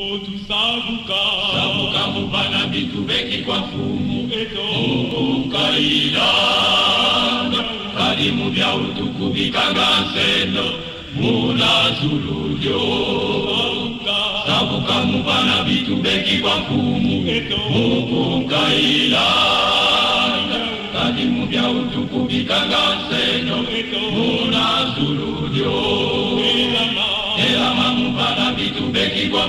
otusabuka sabuka. Mubana bitu beki kwa mfumu eto. Mukailanga kali mu bya utukubikanga nseno munazululyo sabuka. Mubana bitu beki kwa mfumu eto. Mukailanga kali mu bya utukubikanga nseno eto. Munazululyo elama. Elama mubana bitu beki kwa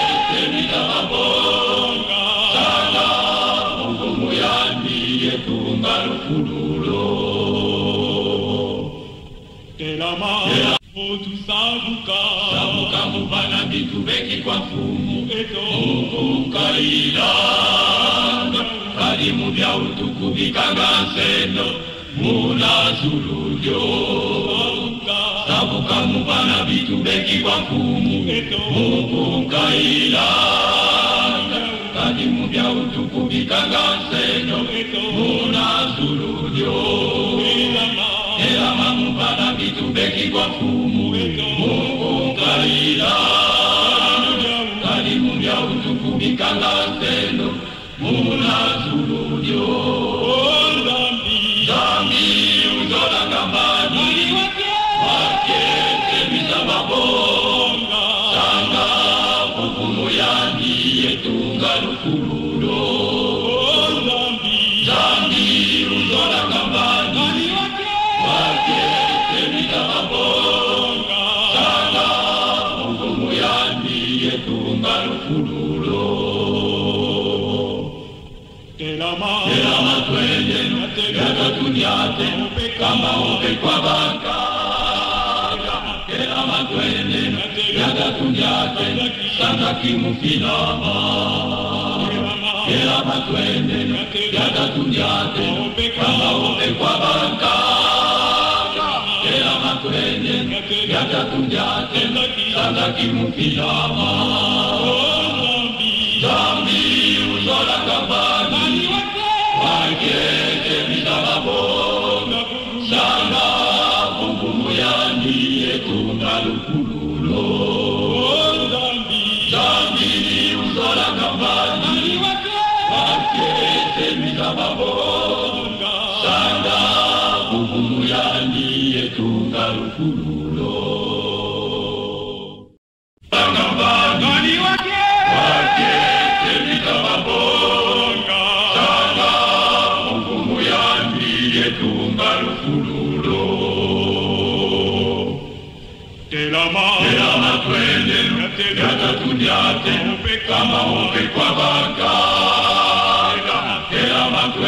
elama otusabuka sabuka mubana bitu beki kwa mfumu eto mukailanga kalimu bya utukubikanga nseno munazululyo sabuka mubana bitu beki kwa mfumu mukailanga kalimu bya utukubikanga nseno munazululyo elama elama mubana bitu beki kwa mfumu mukailanga kalimu bya utukubikanga nseno munazululyo yani yetunga lukululo elama elama twendenu yakatunyate kama ope kwa banka elama twendenu yakatunyate sanga kimufilama elama twendenu yakatunyate kama ope kwa banka twendenu yakatunyate sanga kimufilama zambi uzolanga mbani wakete mitababonga sanga kukumu yani yetunga lukululo twendenu yakatunyate kama ope kwa baka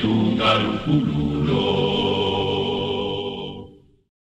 Tunggalukulu